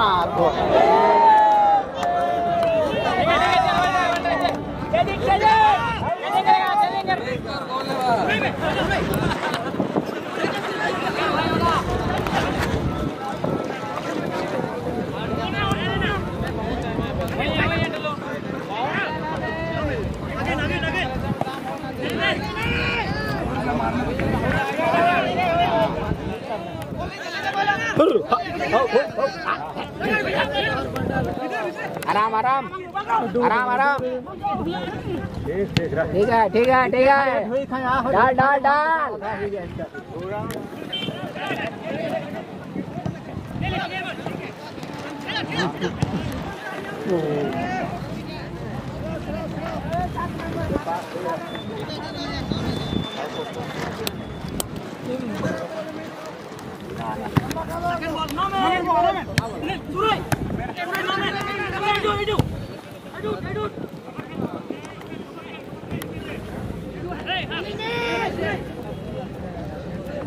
Waduh. Hurrah! आराम आराम। आराम आराम। ठीक है ठीक है ठीक है। डाल डाल डाल।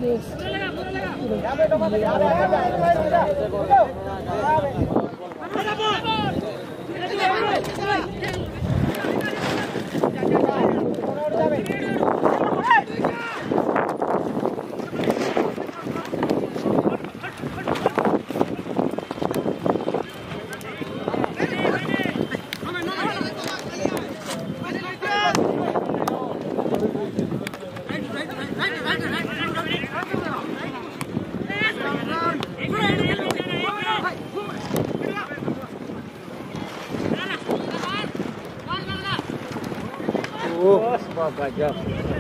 Thank you. pas bagarre.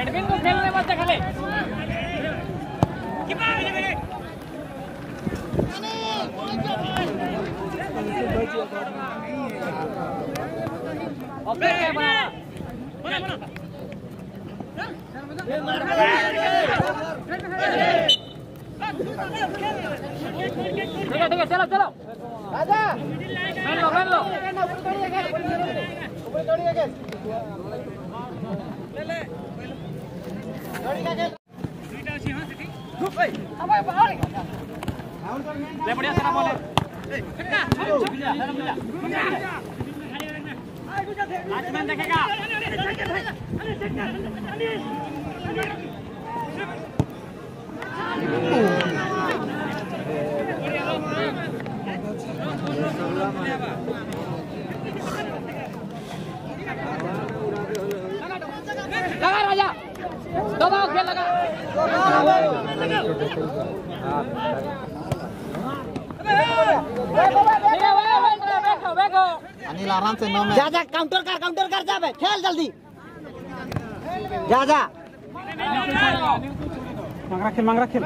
Admin को खेलने मत खाले। ठीक है ठीक है चलो चलो। पहन लो लो। ले बढ़िया से ना बोले बैट्समैन देखेगा अनिल आराम से नौ में। जा जा काउंटर कर काउंटर कर जा बे खेल जल्दी। जा जा। मांगरा खेल मांगरा खेल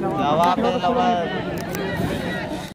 जवाब लवा